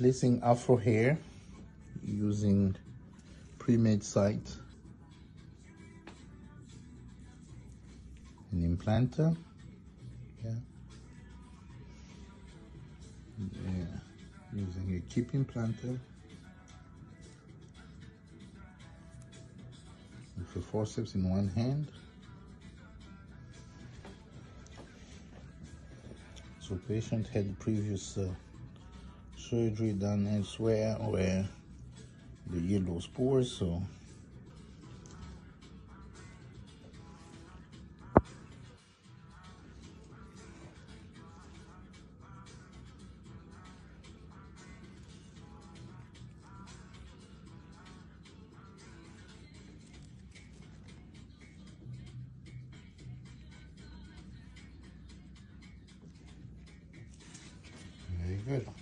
Placing afro hair using pre-made site. An implanter. Yeah. Yeah. Using a keep implanter. With a forceps in one hand. So patient had previous uh, surgery done elsewhere where the yellow spores, so Very good.